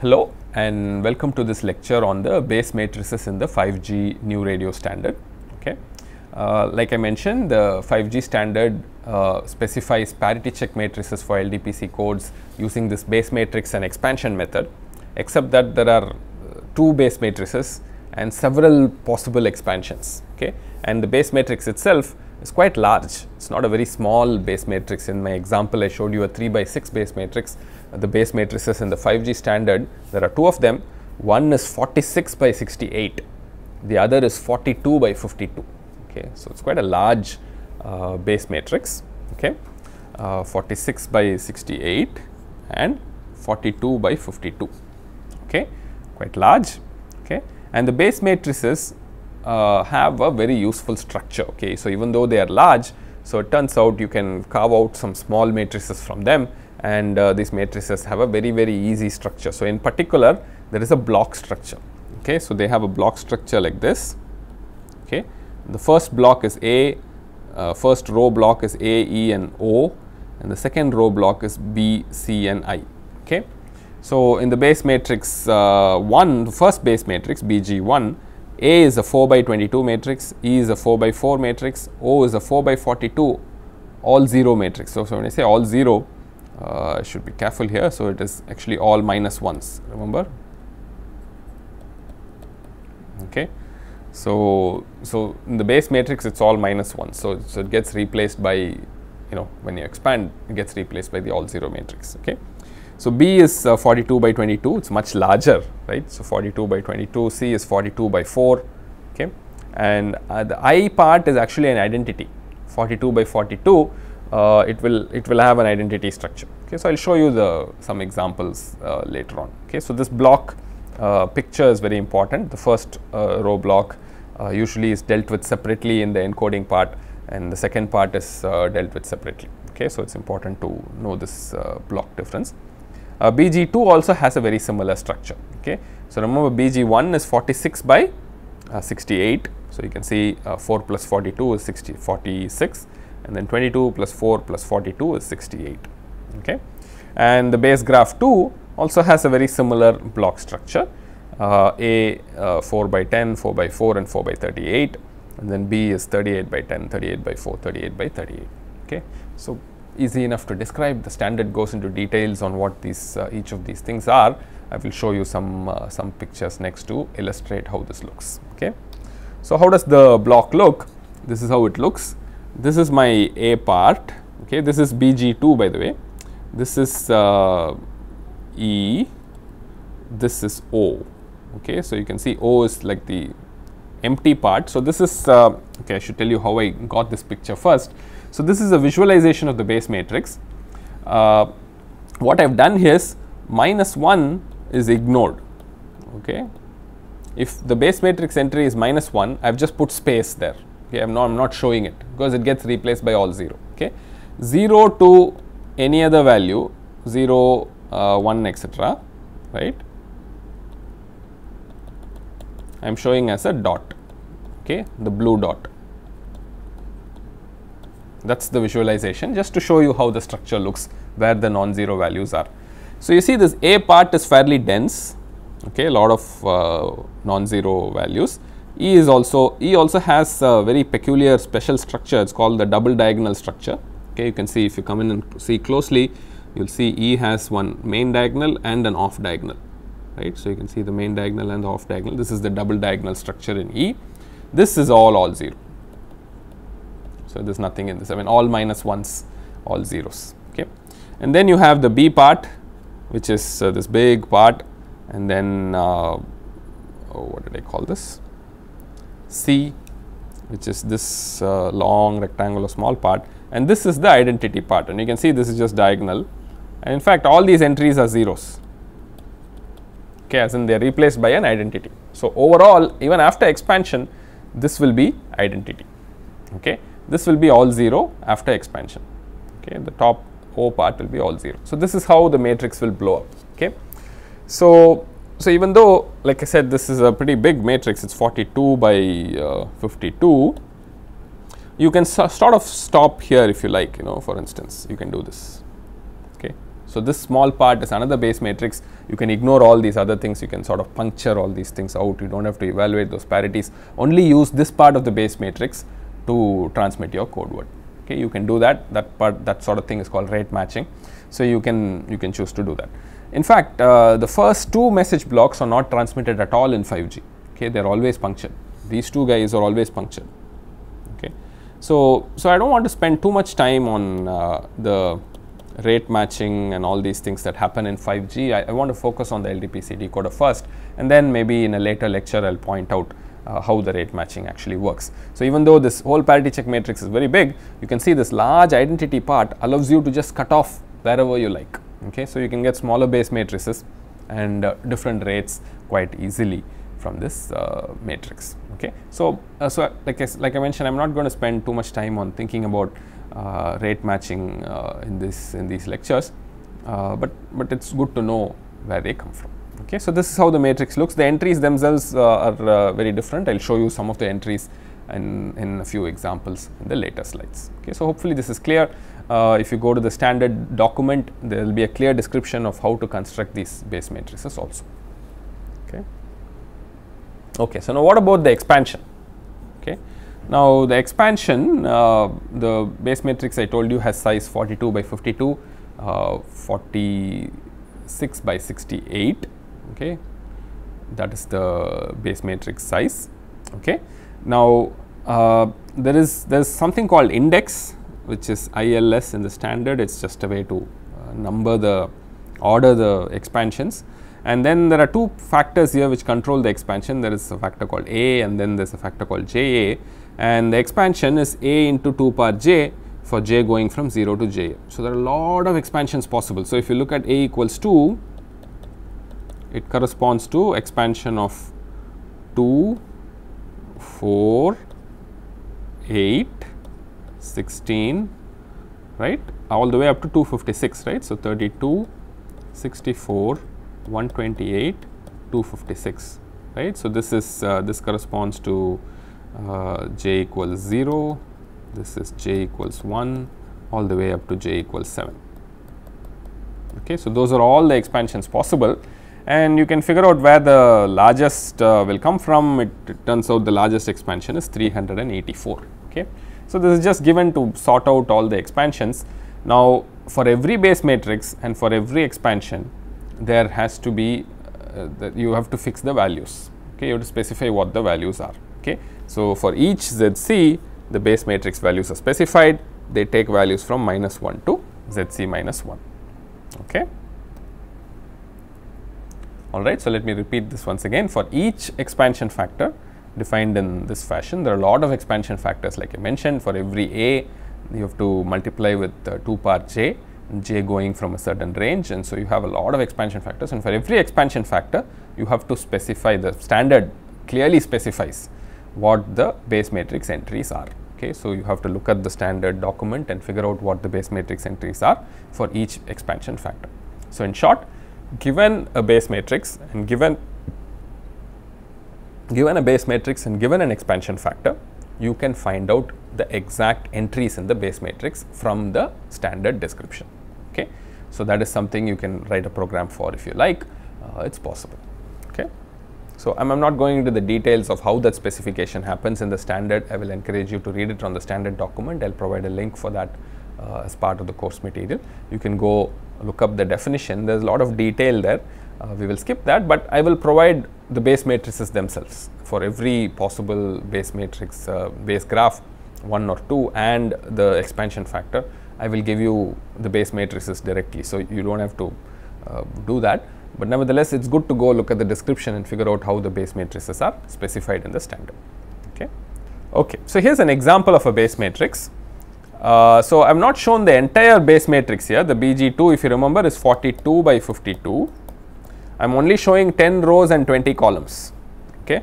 Hello and welcome to this lecture on the base matrices in the 5G new radio standard. Okay. Uh, like I mentioned the 5G standard uh, specifies parity check matrices for LDPC codes using this base matrix and expansion method except that there are uh, two base matrices and several possible expansions. Okay. And the base matrix itself is quite large. It is not a very small base matrix. In my example, I showed you a 3 by 6 base matrix. The base matrices in the 5G standard, there are two of them. One is 46 by 68, the other is 42 by 52. Okay, so it's quite a large uh, base matrix. Okay, uh, 46 by 68 and 42 by 52. Okay, quite large. Okay, and the base matrices uh, have a very useful structure. Okay, so even though they are large, so it turns out you can carve out some small matrices from them, and uh, these matrices have a very very easy structure. So in particular, there is a block structure. Okay, so they have a block structure like this. Okay, the first block is A, uh, first row block is A, E, and O, and the second row block is B, C, and I. Okay, so in the base matrix uh, one, the first base matrix BG one a is a 4 by 22 matrix, E is a 4 by 4 matrix, O is a 4 by 42 all 0 matrix. So, so when I say all 0, uh, I should be careful here. So, it is actually all minus 1s remember. Okay. So, so in the base matrix it is all minus 1. So, so it gets replaced by you know when you expand it gets replaced by the all 0 matrix. Okay. So, B is uh, 42 by 22, it is much larger, right. So, 42 by 22, C is 42 by 4, okay. and uh, the I part is actually an identity 42 by 42, uh, it will it will have an identity structure. Okay. So, I will show you the some examples uh, later on. Okay. So, this block uh, picture is very important, the first uh, row block usually is dealt with separately in the encoding part and the second part is dealt with separately. Okay. So, it is important to know this block difference. Uh, BG2 also has a very similar structure. Okay. So, remember BG1 is 46 by uh, 68. So, you can see uh, 4 plus 42 is 60, 46 and then 22 plus 4 plus 42 is 68. Okay. And the base graph 2 also has a very similar block structure uh, A uh, 4 by 10, 4 by 4 and 4 by 38 and then B is 38 by 10, 38 by 4, 38 by 38. Okay. So, easy enough to describe. The standard goes into details on what these uh, each of these things are. I will show you some uh, some pictures next to illustrate how this looks. Okay. So, how does the block look? This is how it looks. This is my A part. Okay. This is BG2 by the way. This is uh, E. This is O. Okay. So, you can see O is like the empty part. So, this is uh, okay. I should tell you how I got this picture first. So, this is a visualization of the base matrix. Uh, what I have done here is minus 1 is ignored. Okay. If the base matrix entry is minus 1, I have just put space there. Okay. I am not, I'm not showing it because it gets replaced by all 0. Okay. 0 to any other value 0, uh, 1 etc. right. I am showing as a dot, okay, the blue dot. That is the visualization just to show you how the structure looks where the non-zero values are. So, you see this A part is fairly dense okay? A lot of uh, non-zero values. E is also E also has a very peculiar special structure. It is called the double diagonal structure okay? You can see if you come in and see closely you will see E has one main diagonal and an off diagonal right. So, you can see the main diagonal and the off diagonal. This is the double diagonal structure in E. This is all all 0 so, there is nothing in this. I mean all minus 1s all zeros okay. And then you have the B part which is uh, this big part. And then uh, oh, what did I call this? C which is this uh, long rectangular small part. And this is the identity part. And you can see this is just diagonal. And in fact all these entries are zeros okay as in they are replaced by an identity. So, overall even after expansion this will be identity okay this will be all 0 after expansion okay the top O part will be all 0. So, this is how the matrix will blow up okay. So, so even though like I said this is a pretty big matrix it is 42 by uh, 52 you can sort of stop here if you like you know for instance you can do this. So, this small part is another base matrix. You can ignore all these other things. You can sort of puncture all these things out. You do not have to evaluate those parities. Only use this part of the base matrix to transmit your code word. Okay, you can do that. That part, that sort of thing is called rate matching. So, you can you can choose to do that. In fact, uh, the first two message blocks are not transmitted at all in 5G. Okay, they are always punctured. These two guys are always punctured. Okay, so so I don't want to spend too much time on uh, the rate matching and all these things that happen in 5G. I, I want to focus on the LDPC decoder first, and then maybe in a later lecture I'll point out uh, how the rate matching actually works. So, even though this whole parity check matrix is very big, you can see this large identity part allows you to just cut off wherever you like. Okay, so you can get smaller base matrices and uh, different rates quite easily from this uh, matrix. Okay, so uh, so like I, like I mentioned, I'm not going to spend too much time on thinking about rate matching uh, in this in these lectures, uh, but but it's good to know where they come from. Okay, so this is how the matrix looks. The entries themselves are very different. I'll show you some of the entries in, in a few examples in the later slides. Okay, so hopefully this is clear. Uh, if you go to the standard document, there will be a clear description of how to construct these base matrices also. Okay. Okay, so now what about the expansion? Okay. Now the expansion, uh, the base matrix I told you has size 42 by 52, uh, 46 by 68. Okay, that is the base matrix size. Okay. Now uh, there is there is something called index which is ILS in the standard. It's just a way to uh, number the order the expansions. And then there are two factors here which control the expansion. There is a factor called A and then there is a factor called JA and the expansion is A into 2 power J for J going from 0 to J. So, there are a lot of expansions possible. So, if you look at A equals 2, it corresponds to expansion of 2, 4, 8, 16 right all the way up to 256 right. So, 32, 64, 128, 256 right. So, this is uh, this corresponds to uh, j equals 0, this is j equals 1 all the way up to j equals 7. Okay. So, those are all the expansions possible and you can figure out where the largest uh, will come from. It, it, turns out the largest expansion is 384. Okay. So, this is just given to sort out all the expansions. Now, for every base matrix and for every expansion, there has to be uh, you have to fix the values. Okay, you have to specify what the values are. Okay. So, for each ZC, the base matrix values are specified. They take values from minus 1 to ZC minus 1. Okay. All right. So, let me repeat this once again. For each expansion factor, defined in this fashion. There are a lot of expansion factors like I mentioned for every A you have to multiply with uh, 2 power j, j going from a certain range and so you have a lot of expansion factors and for every expansion factor you have to specify the standard clearly specifies what the base matrix entries are. Okay, so you have to look at the standard document and figure out what the base matrix entries are for each expansion factor. So, in short given a base matrix and given given a base matrix and given an expansion factor, you can find out the exact entries in the base matrix from the standard description. Okay. So, that is something you can write a program for if you like, uh, it is possible. So, I am not going into the details of how that specification happens in the standard. I will encourage you to read it on the standard document. I will provide a link for that uh, as part of the course material. You can go look up the definition. There is a lot of detail there. Uh, we will skip that, but I will provide the base matrices themselves for every possible base matrix, uh, base graph 1 or 2 and the expansion factor. I will give you the base matrices directly. So, you do not have to uh, do that, but nevertheless it is good to go look at the description and figure out how the base matrices are specified in the standard. Okay. Okay. So, here is an example of a base matrix. Uh, so, I have not shown the entire base matrix here, the BG2 if you remember is 42 by 52 I am only showing 10 rows and 20 columns. Okay.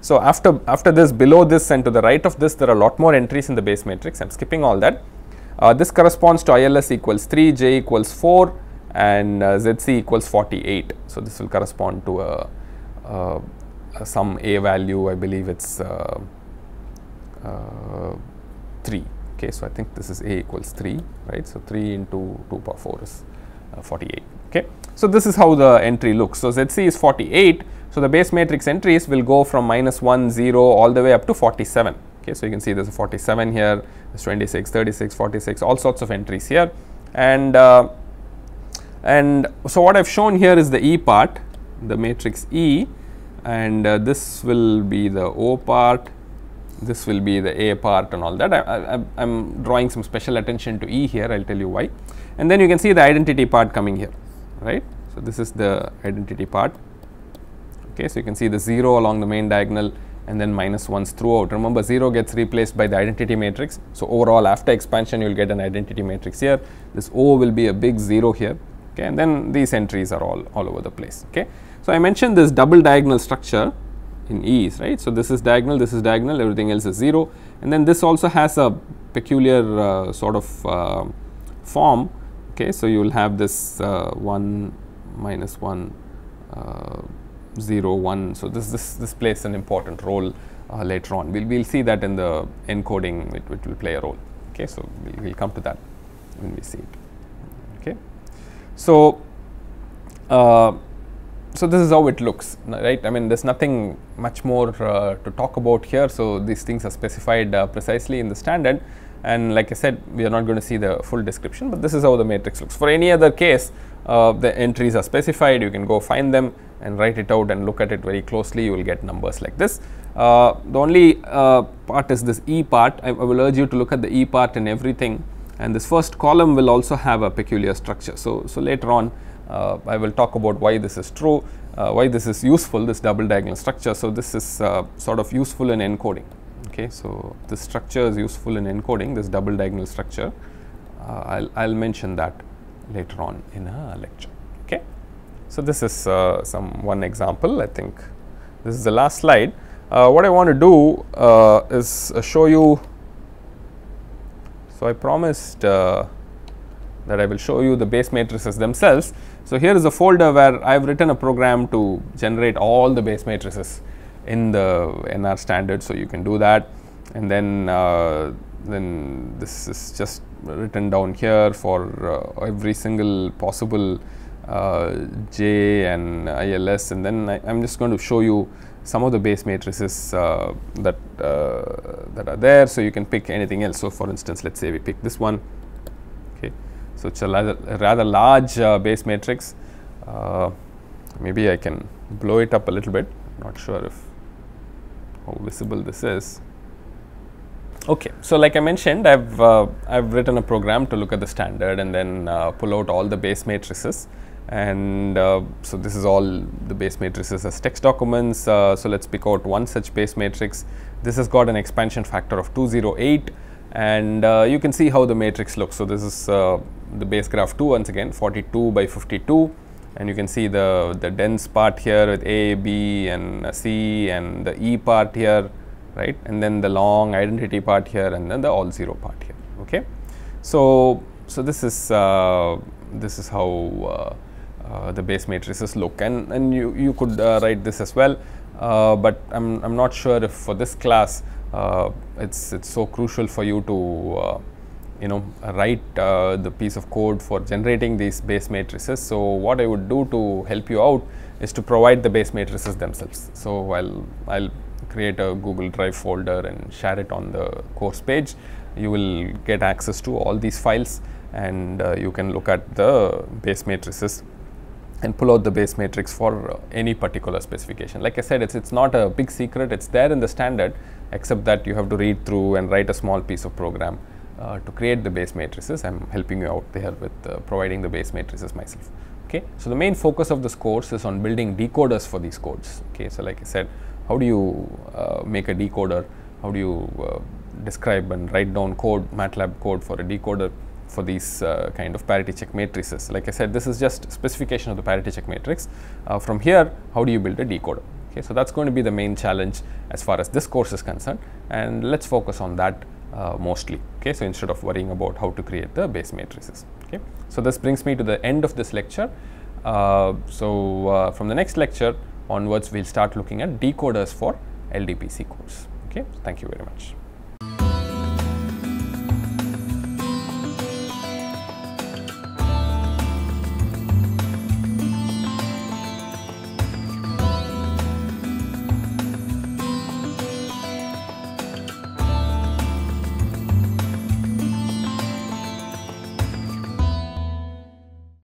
So, after, after this below this and to the right of this there are a lot more entries in the base matrix I am skipping all that. Uh, this corresponds to ILS equals 3, J equals 4 and uh, ZC equals 48. So, this will correspond to a, a, a some A value I believe it is uh, uh, 3. Okay. So, I think this is A equals 3 right. So, 3 into 2 power 4 is uh, 48. Okay. So, this is how the entry looks. So, ZC is 48. So, the base matrix entries will go from minus 1, 0 all the way up to 47. Okay. So, you can see there is a 47 here, there's 26, 36, 46, all sorts of entries here. And, uh, and so, what I have shown here is the E part, the matrix E and uh, this will be the O part, this will be the A part and all that. I am drawing some special attention to E here, I will tell you why. And then you can see the identity part coming here, right. So, this is the identity part. Okay, so, you can see the 0 along the main diagonal and then minus 1s throughout. Remember 0 gets replaced by the identity matrix. So, overall after expansion you will get an identity matrix here. This O will be a big 0 here okay, and then these entries are all, all over the place. Okay. So, I mentioned this double diagonal structure in E's right. So, this is diagonal, this is diagonal, everything else is 0 and then this also has a peculiar uh, sort of uh, form. Okay. So, you will have this uh, 1 minus 1 uh, 0 1. So, this, this, this plays an important role uh, later on. We will see that in the encoding it, it will play a role. Okay. So, we will come to that when we see it. So, uh, so this is how it looks, right? I mean, there's nothing much more uh, to talk about here. So these things are specified uh, precisely in the standard. And like I said, we are not going to see the full description, but this is how the matrix looks. For any other case, uh, the entries are specified. You can go find them and write it out and look at it very closely. You will get numbers like this. Uh, the only uh, part is this E part. I, I will urge you to look at the E part and everything and this first column will also have a peculiar structure. So, so later on uh, I will talk about why this is true, uh, why this is useful this double diagonal structure. So, this is uh, sort of useful in encoding. Okay, so this structure is useful in encoding this double diagonal structure. Uh, I will mention that later on in a lecture. Okay, so this is uh, some one example. I think this is the last slide. Uh, what I want to do is show you so, I promised uh, that I will show you the base matrices themselves. So, here is a folder where I have written a program to generate all the base matrices in the NR standard. So, you can do that and then uh, then this is just written down here for uh, every single possible uh, J and ILS and then I am just going to show you some of the base matrices uh, that uh, that are there. So, you can pick anything else. So, for instance, let us say we pick this one. Okay. So, it is a rather, a rather large uh, base matrix. Uh, maybe I can blow it up a little bit. Not sure if how visible this is. Okay. So, like I mentioned, I've uh, I've written a program to look at the standard and then uh, pull out all the base matrices and uh, so this is all the base matrices as text documents. Uh, so, let us pick out one such base matrix. This has got an expansion factor of 208 and uh, you can see how the matrix looks. So, this is uh, the base graph 2 once again 42 by 52 and you can see the, the dense part here with A, B and C and the E part here right and then the long identity part here and then the all 0 part here. Okay. So, so this is uh, this is how uh, the base matrices look and, and you, you could uh, write this as well, uh, but I'm, I'm not sure if for this class it's, it's so crucial for you to you know write uh, the piece of code for generating these base matrices. So, what I would do to help you out is to provide the base matrices themselves. So, I'll, I'll create a Google Drive folder and share it on the course page. You will get access to all these files and uh, you can look at the base matrices and pull out the base matrix for uh, any particular specification. Like I said, it's, it's not a big secret, it's there in the standard except that you have to read through and write a small piece of program uh, to create the base matrices. I am helping you out there with uh, providing the base matrices myself. Okay. So, the main focus of this course is on building decoders for these codes. Okay. So, like I said, how do you uh, make a decoder, how do you uh, describe and write down code, MATLAB code for a decoder for these uh, kind of parity check matrices. Like I said, this is just specification of the parity check matrix. Uh, from here, how do you build a decoder? Okay, so that's going to be the main challenge as far as this course is concerned, and let's focus on that uh, mostly. Okay, so instead of worrying about how to create the base matrices. Okay, so this brings me to the end of this lecture. Uh, so uh, from the next lecture onwards, we'll start looking at decoders for LDPC codes. Okay, thank you very much.